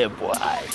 yeah, boy.